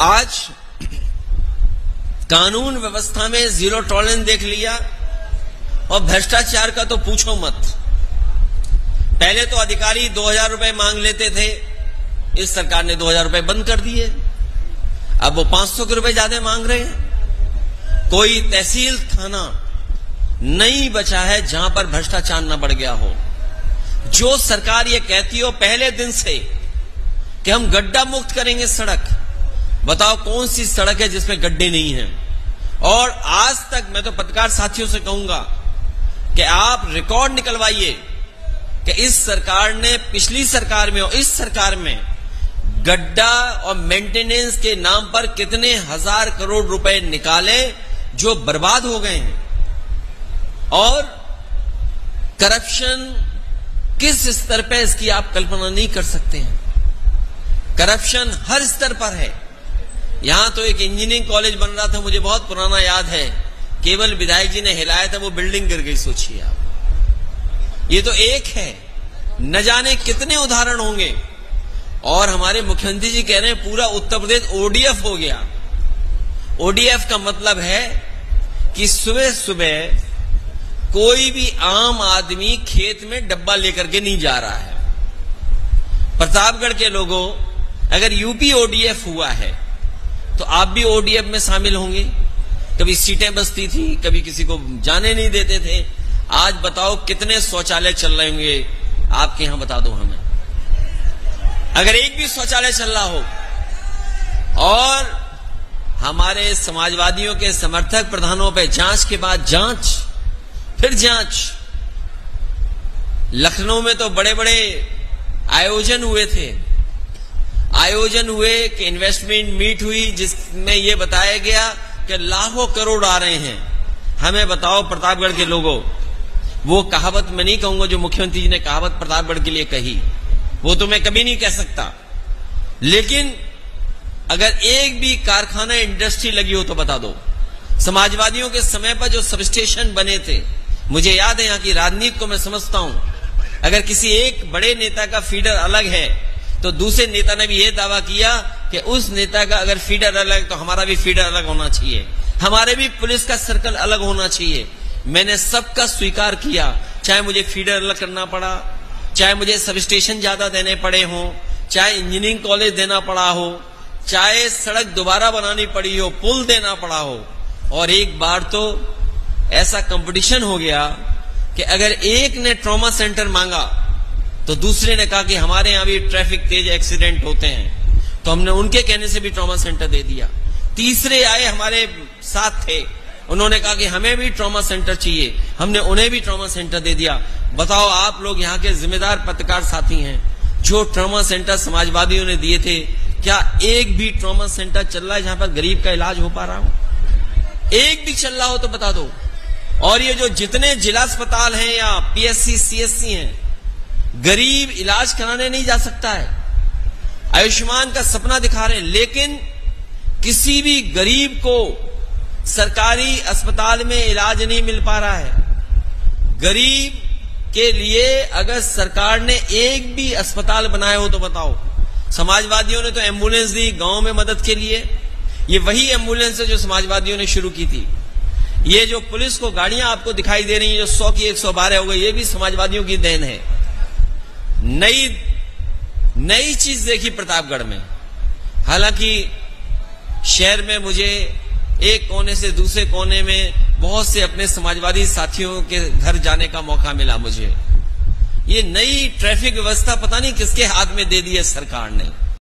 आज कानून व्यवस्था में ज़ीरो टॉलरेंस देख लिया और भ्रष्टाचार का तो पूछो मत। पहले तो अधिकारी दो हज़ार रुपए मांग लेते थे, इस सरकार ने दो हज़ार रुपए बंद कर दिए। अब वो पाँच सौ के रुपए ज़्यादा मांग रहे हैं। कोई तहसील, थाना नहीं बचा है जहाँ पर भ्रष्टाचार न बढ़ गया हो। जो सरकार ये कहती हो पहले दिन से कि हम गड्ढा मुक्त करेंगे सड़क बताओ कौन सी सड़क है जिसमें गड्ढे नहीं हैं? और आज तक मैं तो पत्रकार साथियों से कहूँगा कि आप रिकॉर्ड निकलवाइए कि इस सरकार ने, पिछली सरकार में और इस सरकार में गड्ढा और मेंटेनेंस के नाम पर कितने हज़ार करोड़ रुपए निकाले जो बर्बाद हो गए हैं? और करप्शन किस स्तर पर इसकी आप कल्पना नहीं कर सकते हैं? करप्शन हर स्तर पर है। यहाँ तो एक इंजीनियरिंग कॉलेज बन रहा था, मुझे बहुत पुराना याद है। केवल विधायक जी ने हिलाया था, वो बिल्डिंग गिर गई, सोचिए आप। ये तो एक है। न जाने कितने उदाहरण होंगे। और हमारे मुख्यमंत्री जी कह रहे हैं, पूरा उत्तर प्रदेश ओडीएफ हो गया। ओडीएफ का मतलब है कि सुबह सुबह कोई भी आम आदमी खेत में डब्बा लेकर के नहीं जा रहा है। प्रतापगढ़ के लोगों, अगर यूपी ओडीएफ हुआ है तो आप भी ओडीएफ में शामिल होंगे। कभी सीटें बसती थी, कभी किसी को जाने नहीं देते थे। आज बताओ कितने शौचालय चल रहे होंगे? आपके यहाँ बता दो हमें। अगर एक भी शौचालय चल रहा हो, और हमारे समाजवादियों के समर्थक प्रधानों पर जाँच के बाद जाँच, फिर जाँच। लखनऊ में तो बड़े बड़े आयोजन हुए थे। आयोजन हुए कि इन्वेस्टमेंट मीट हुई, जिसमें यह बताया गया कि लाखों करोड़ आ रहे हैं। हमें बताओ प्रतापगढ़ के लोगों, वो कहावत मैं नहीं कहूँगा जो मुख्यमंत्री जी ने कहावत प्रतापगढ़ के लिए कही। वो तो मैं कभी नहीं कह सकता। लेकिन अगर एक भी कारखाना इंडस्ट्री लगी हो तो बता दो। समाजवादियों के समय पर जो सबस्टेशन बने थे, मुझे याद है यहाँ की राजनीति को मैं समझता हूँ। अगर किसी एक बड़े नेता का फीडर अलग है तो दूसरे नेता ने भी यह दावा किया कि उस नेता का अगर फीडर अलग तो हमारा भी फीडर अलग होना चाहिए। हमारे भी पुलिस का सर्कल अलग होना चाहिए। मैंने सबका स्वीकार किया। चाहे मुझे फीडर अलग करना पड़ा, चाहे मुझे सब स्टेशन ज़्यादा देने पड़े हो, चाहे इंजीनियरिंग कॉलेज देना पड़ा हो, चाहे सड़क दोबारा बनानी पड़ी हो, पुल देना पड़ा हो। और एक बार तो ऐसा कंपटीशन हो गया कि अगर एक ने ट्रॉमा सेंटर मांगा तो दूसरे ने कहा कि हमारे यहाँ भी ट्रैफ़िक तेज एक्सीडेंट होते हैं। तो हमने उनके कहने से भी ट्रॉमा सेंटर दे दिया। तीसरे आए हमारे साथ थे। उन्होंने कहा कि हमें भी ट्रॉमा सेंटर चाहिए। हमने उन्हें भी ट्रॉमा सेंटर दे दिया। बताओ, आप लोग यहाँ के जिम्मेदार पत्रकार साथी हैं, जो ट्रॉमा सेंटर समाजवादियों ने दिए थे। क्या एक भी ट्रॉमा सेंटर चल रहा है जहाँ पर गरीब का इलाज हो पा रहा हो? एक भी चल रहा हो तो बता दो। और ये जो जितने जिला अस्पताल हैं या पीएससी, सीएससी हैं गरीब इलाज कराने नहीं जा सकता है। आयुष्मान का सपना दिखा रहे हैं, लेकिन किसी भी गरीब को सरकारी अस्पताल में इलाज नहीं मिल पा रहा है। गरीब के लिए अगर सरकार ने एक भी अस्पताल बनाए हो तो बताओ। समाजवादियों ने तो एंबुलेंस दी, गाँव में मदद के लिए। ये वही एंबुलेंस है जो समाजवादियों ने शुरू की थी। ये जो पुलिस को गाड़ियाँ आपको दिखाई दे रही हैं, जो सौ की एक सौ बारह हो गई, ये भी समाजवादियों की देन है। नई नई चीज़ देखी प्रतापगढ़ में। हालाँकि शहर में मुझे एक कोने से दूसरे कोने में बहुत से अपने समाजवादी साथियों के घर जाने का मौका मिला मुझे। ये नई ट्रैफ़िक व्यवस्था पता नहीं किसके हाथ में दे दी है सरकार ने।